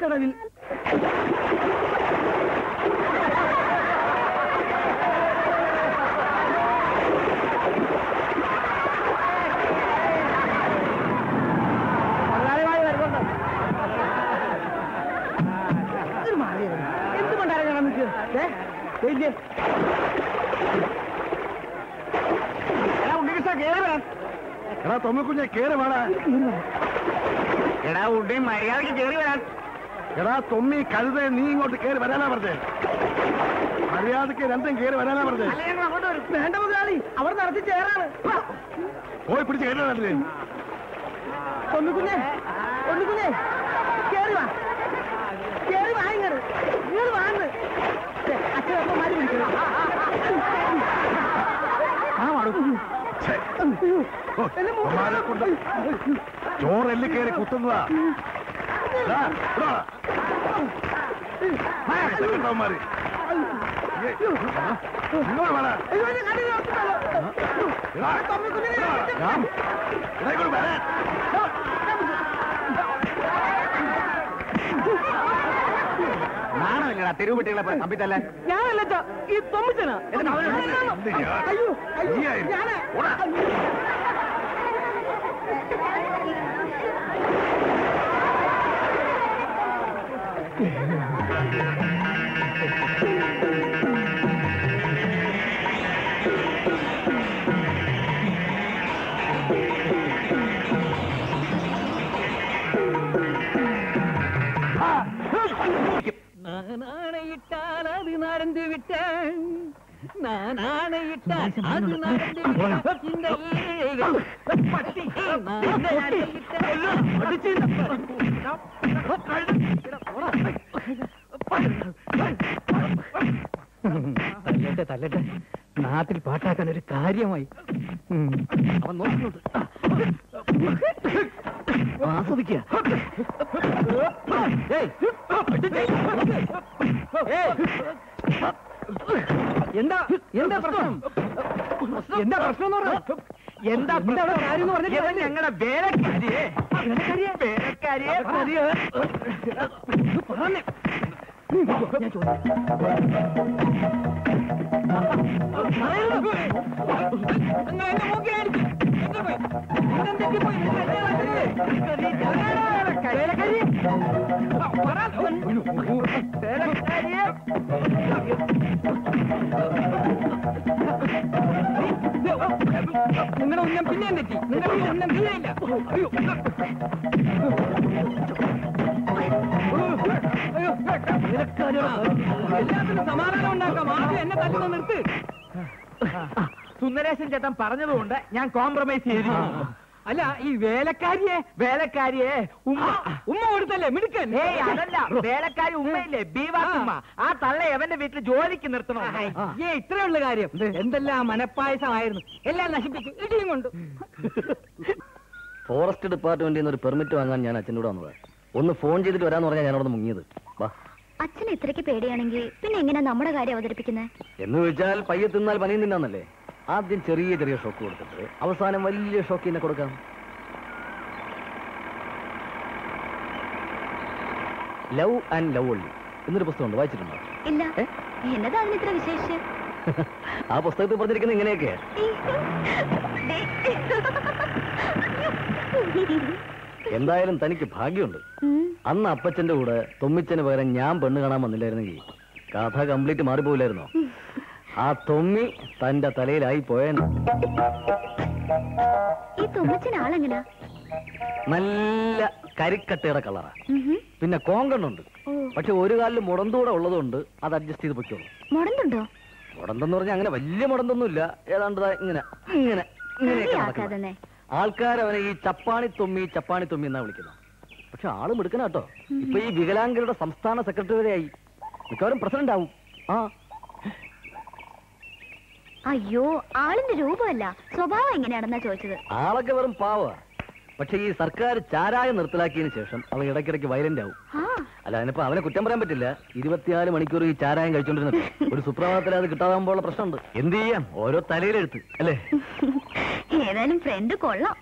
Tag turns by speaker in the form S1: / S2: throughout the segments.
S1: കടവിൽ.
S2: എടാ തൊമ്മിക്കുഞ്ഞെ കേറി വേണ
S1: എടാ ഉണ്ണി മര്യാദയ്ക്ക് കേറി വരാൻ.
S2: എടാ തൊമ്മി കഴുത നീ ഇങ്ങോട്ട് കേറി വരാനാ പറഞ്ഞേ. മര്യാദയ്ക്ക് രണ്ടും കേറി വരാനാ പറഞ്ഞേ.
S1: വേണ്ട മുതലാളി അവർ നടത്തി ചേരാണ്.
S2: പോയി പിടിച്ച് കേട്ടാ
S1: ഒന്നുകുഞ്ഞെ ഒന്നുകുഞ്ഞെ കേറി വാ. കേറി വാ ഇങ്ങട്. ഇങ്ങട് വാന്ന് അച്ഛൻ അപ്പം മാറി പിടിക്കണം ആ
S2: കൊണ്ട് ചോറെല്ലി കയറി കുത്തുന്നതാ. ദാ, ഇവിടാ. ആ, സെക്രട്ടറിമാര്. ഏ, ഇങ്ങോട്ട് വേണ ഇങ്ങോട്ട് വരാൻ
S1: നാണമില്ലടാ തെരുവുപെട്ടികളെ തമ്പിത്തല്ലേ ഞാനല്ല അച്ഛാ, ഈ തൊമ്മിച്ചനാ நான் ஆணையிட்டால் அது நடந்து விட்டேன் நான் ஆணையிட்டால் அது തല്ലട്ടെ തല്ലട്ടെ. നാട്ടിൽ പാട്ടാക്കാൻ ഒരു കാര്യമായി. അവൻ നോക്കുന്നുണ്ട്. ആസ്വദിക്കുക. എന്താ? എന്താ പ്രശ്നം? എന്താ പ്രശ്നം എന്ന് പറഞ്ഞാ? എന്താ കാര്യം എന്ന് പറഞ്ഞിട്ട് ഞങ്ങളുടെ വേലക്കാരിയെ. വേലക്കാരിയെ? വേലക്കാരിയെ. നിങ്ങളുടെ ഉന്നം പിന്നെ തെറ്റി നിങ്ങളുടെ ഉന്നം തീരെയില്ല അയ്യോ അയ്യോ. എല്ലാത്തിനും സമാധാനം ഉണ്ടാക്കാം ആദ്യം എന്നെ തല്ലുന്ന നിർത്ത് സുന്ദരേശൻ ചേട്ടൻ പറഞ്ഞതുകൊണ്ട് ഞാൻ കോംപ്രമൈസ് ചെയ്തു. അല്ല ഈ വേലക്കാരിയെ വേലക്കാരിയെ ഉമ്മ ഉമ്മ കൊടുത്തല്ലേ? മിടുക്കൻ.
S3: ഏയ് അതല്ല. വേലക്കാരി ഉമ്മയില്ലേ? ബീവാസുമ്മ ആ തള്ള എവന്റെ വീട്ടിൽ ജോലിക്ക് നിർത്തണം?
S1: ഏ ഇത്രയുള്ള കാര്യം. എന്തെല്ലാം മനപ്പായസമായിരുന്നു. എല്ലാം നശിപ്പിച്ചു. ഇടിയും കൊണ്ട്.
S4: ഫോറസ്റ്റ് ഡിപ്പാർട്ട്മെന്റിൽ നിന്ന് ഒരു പെർമിറ്റ് വാങ്ങാൻ ഞാൻ അച്ഛനോട് വന്നതാണ് വന്നത്. ഒന്ന് ഫോൺ ചെയ്തിട്ട് വരാന്ന് പറഞ്ഞാൽ ഞാൻ അവിടെ മുങ്ങിയത്. വാ.
S5: അച്ഛൻ ഇത്രയ്ക്ക് പേടിയാണെങ്കിൽ പിന്നെ എങ്ങനെയാ നമ്മുടെ കാര്യം അവതരിപ്പിക്കുന്നത്
S4: എന്ന് വെച്ചാൽ പയ്യെ തിന്നാൽ പനിയും തിന്നാന്നല്ലേ? ആദ്യം ചെറിയ ചെറിയ ഷോക്ക് കൊടുത്തിട്ട് അവസാനം വലിയ ഷോക്ക് തന്നെ കൊടുക്കാം. ലവ് ആൻഡ് ലവ് ഒള്ളി എന്നൊരു പുസ്തകമുണ്ട് വായിച്ചിട്ടുണ്ടോ?
S5: ഇല്ല? എന്നതാ അതിന് ഇത്ര വിശേഷം
S4: ആ പുസ്തകത്തിൽ പറഞ്ഞിരിക്കുന്നത് ഇങ്ങനെയൊക്കെ എന്തായാലും തനിക്ക് ഭാഗ്യമുണ്ട്. അന്ന് അപ്പച്ചന്റെ കൂടെ തൊമ്മിച്ചന് പകരം ഞാൻ പെണ്ണ് കാണാൻ വന്നില്ലായിരുന്നെങ്കിൽ കഥ കംപ്ലീറ്റ് മാറിപ്പോയില്ലായിരുന്നോ ആ തൊമ്മി തന്റെ തലയിലായി പോയെന്ന്
S5: ഈ തുമ്മച്ചൻ ആളെങ്ങനാ?
S4: നല്ല കരിക്കട്ടയുടെ കളറാ. പിന്നെ കോങ്കണ്ണുണ്ട്. പക്ഷെ ഒരു കാലിൽ മുടന്തൂടെ ഉള്ളതുകൊണ്ട് അത് അഡ്ജസ്റ്റ് ചെയ്ത് പൊയ്ക്കോളൂ.
S5: മുടന്തുണ്ടോ?
S4: മുടന്തെന്ന് പറഞ്ഞാൽ അങ്ങനെ വലിയ മുടന്തൊന്നുമില്ല. ഏതാണ്ട് ഇങ്ങനെ ഇങ്ങനെ ഇങ്ങനെയൊക്കെ ആൾക്കാരവനെ ഈ ചപ്പാണി തുമ്മി ചപ്പാണി തുമ്മി എന്നാ വിളിക്കുന്നത്. പക്ഷെ ആൾ മിടുക്കനാട്ടോ. ഇപ്പൊ ഈ വികലാംഗരുടെ സംസ്ഥാന സെക്രട്ടറി വരെയായി മിക്കവാറും പ്രസിഡന്റ് ആവും. ആ.
S5: അയ്യോ ആളിന്റെ രൂപമല്ല. സ്വഭാവം എങ്ങനെയാണെന്നാ ചോദിച്ചത്?
S4: ആളൊക്കെ വെറും പാവ. പക്ഷെ ഈ സർക്കാർ ചാരായം നിർത്തലാക്കിയതിനു ശേഷം അവൻ ഇടയ്ക്കിടയ്ക്ക് വയലന്റ് ആവും. അല്ല അതിനിപ്പോ അവനെ കുറ്റം പറയാൻ പറ്റില്ല. ഇരുപത്തിനാല് മണിക്കൂർ ഈ ചാരായം കഴിച്ചോണ്ടിരുന്നത്. ഒരു സുപ്രഭാതത്തിൽ അത് കിട്ടാതാകുമ്പോൾ പ്രശ്നമുണ്ട്. എന്ത് ചെയ്യാം? ഓരോ തലയിലെടുത്ത് അല്ലേ?
S5: ഏതായാലും ഫ്രണ്ട് കൊള്ളാം.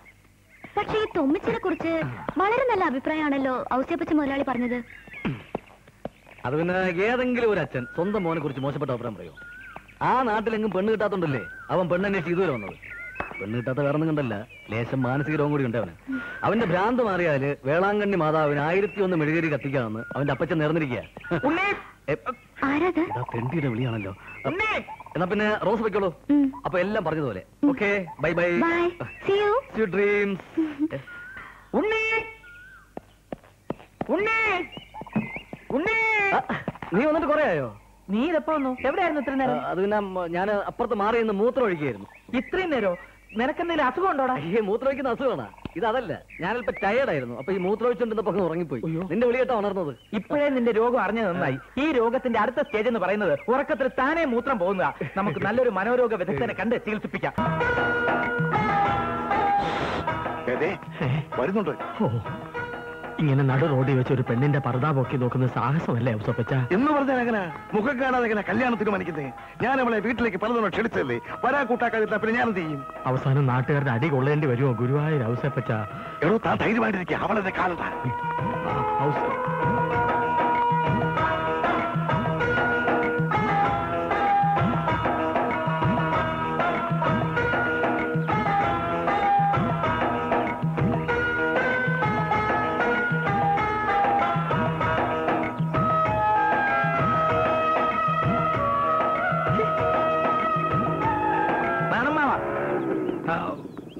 S5: പക്ഷെ ഈ തൊമ്മിച്ചിനെ കുറിച്ച് വളരെ നല്ല അഭിപ്രായമാണല്ലോ ഔസ്യപ്പച്ച മുതലാളി പറഞ്ഞത്.
S4: അത് പിന്നെ ഏതെങ്കിലും ഒരു അച്ഛൻ സ്വന്തം മോനെ കുറിച്ച് മോശപ്പെട്ട അഭിപ്രായം പറയോ? ആ നാട്ടിലെങ്ങും പെണ്ണ് കിട്ടാത്തോണ്ടല്ലേ അവൻ പെണ്ണന്വേഷിച്ച് ഇതുവരെ വന്നത്? പെണ്ണ് കിട്ടാത്ത വേറെ ഒന്നും കണ്ടല്ല. ലേശം മാനസിക രോഗം കൂടി ഉണ്ട് അവന് അവന്റെ ഭ്രാന്ത് മാറിയാൽ വേളാങ്കണ്ണി മാതാവിന് ആയിരത്തി ഒന്ന് മെഴുകേരി കത്തിക്കാമെന്ന് അവന്റെ അപ്പച്ചൻ നേർന്നിരിക്കുക തെണ്ടിയുടെ വിളിയാണല്ലോ.
S3: ഉണ്ണി!
S4: എന്നാ പിന്നെ റോസ് വെക്കോളൂ. അപ്പൊ എല്ലാം പറഞ്ഞതുപോലെ. Okay bye bye dreams
S3: Unni. Unni. Unni.
S4: നീ വന്നിട്ട് കൊറേ ആയോ?
S3: നീ ഇതെപ്പോ വന്നു? എവിടെയായിരുന്നു ഇത്രയും
S4: ആ,
S3: നേരം
S4: അത് പിന്നെ ഞാൻ അപ്പുറത്ത് മാറി നിന്ന് മൂത്രം ഒഴിക്കുകയായിരുന്നു.
S3: ഇത്രയും നേരോ? നിനക്കെന്തെങ്കിലും അസുഖം ഉണ്ടോടാ?
S4: ഈ മൂത്രം ഒഴിക്കുന്ന അസുഖമാണ്? ഇത് ഞാനിപ്പോ ഞാനല്പ ടയർഡായിരുന്നു അപ്പൊ ഈ മൂത്രം ഒഴിച്ചോണ്ടിരുന്നപ്പോ അങ്ങ് ഉറങ്ങിപ്പോയി. നിന്റെ വിളിയേട്ടാ ഉണർന്നത്.
S3: ഇപ്പോഴേ നിന്റെ രോഗം അറിഞ്ഞത് നന്നായി. ഈ രോഗത്തിന്റെ അടുത്ത സ്റ്റേജ് എന്ന് പറയുന്നത് ഉറക്കത്തിൽ താനേ മൂത്രം പോകുന്നതാ. നമുക്ക് നല്ലൊരു മനോരോഗ വിദഗ്ധനെ കണ്ട് ചികിത്സിപ്പിക്കാം.
S2: വരുന്നുണ്ട്?
S3: ഇങ്ങനെ നടു റോഡിൽ വെച്ച് ഒരു പെണ്ണിന്റെ പർദാ പൊക്കി നോക്കുന്ന സാഹസമല്ലേ ഔസപ്പച്ച
S2: എന്ന് പറഞ്ഞാൽ അങ്ങനെ മുഖം കാണാതെ അങ്ങനെ കല്യാണം തീരുമാനിക്കുന്നേ? ഞാൻ അവളെ വീട്ടിലേക്ക് പലതവണ ക്ഷണിച്ചല്ലേ? വരാ കൂട്ടാക്കാതിരുന്ന പിന്നെ ഞാൻ എന്ത് ചെയ്യും?
S3: അവസാനം നാട്ടുകാരുടെ അടി കൊള്ളേണ്ടി വരുമോ ഗുരുവായൂർ ഔസപ്പച്ച
S2: എടോ താൻ ധൈര്യമായിട്ടിരിക്കുക അവളെന്നെ കാണണ്ട.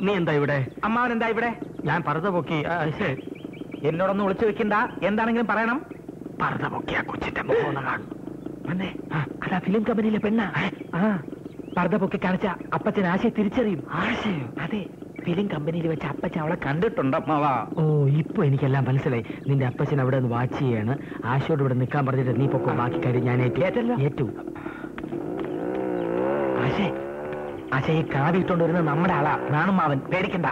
S3: നീ എന്താ ഇവിടെ? അമ്മാവൻ എന്താ ഇവിടെ? ഞാൻ പർദ്ദ പൊക്കി എന്നോടൊന്ന് വിളിച്ചു വെക്കണ്ട. എന്താണെങ്കിലും പറയണം. പർദ്ദ പൊക്കി ആ കൊച്ചിന്റെ മുഖം അതാ ഫിലിം കമ്പനിയിലെ പെണ്ണ. പർദ്ദ പൊക്കി കാണിച്ച അപ്പച്ചൻ ആശയെ തിരിച്ചറിയും. ആശയോ? അതെ ഫിലിം കമ്പനിയിൽ വെച്ച് അപ്പച്ചൻ അവളെ കണ്ടിട്ടുണ്ട് അമ്മാവാ. ഓ ഇപ്പൊ എനിക്കെല്ലാം മനസ്സിലായി. നിന്റെ അപ്പച്ചൻ അവിടെ നിന്ന് വാച്ച് ചെയ്യാണ്. ആശയോട് ഇവിടെ നിൽക്കാൻ പറഞ്ഞിട്ട് നീ പൊക്കോ ബാക്കി കാര്യം ഞാൻ ഏറ്റു. ഏറ്റു. ആശേ. ആശേ ഈ കാവി ഇട്ടോണ്ട് വരുന്നത് നമ്മുടെ ആളാ. നാണുമാവൻ പേടിക്കണ്ട.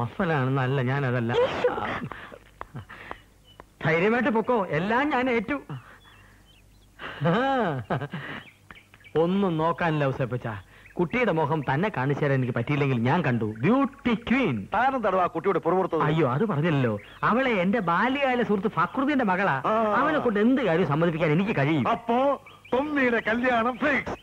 S3: മഫലാണെന്നല്ല ഞാനതല്ല. ധൈര്യമായിട്ട് പൊക്കോ. എല്ലാം ഞാൻ ഏറ്റു. ഒന്നും നോക്കാനില്ല ഔസേപ്പച്ച കുട്ടിയുടെ മുഖം തന്നെ കാണിച്ചു തരാൻ എനിക്ക് പറ്റിയില്ലെങ്കിൽ ഞാൻ കണ്ടു. ബ്യൂട്ടി ക്വീൻ
S2: താനും തടവ് ആ കുട്ടിയുടെ പുറപുറത്തത്
S3: അയ്യോ അത് പറഞ്ഞല്ലോ അവളെ എന്റെ ബാല്യകാല സുഹൃത്ത് ഫക്രുദ്ദീന്റെ മകളാ. അവനെ കൊണ്ട് എന്ത് കാര്യം സമ്മതിപ്പിക്കാൻ എനിക്ക് കഴിയും?
S2: അപ്പോ തൊമ്മിയുടെ കല്യാണം ഫിക്സ്.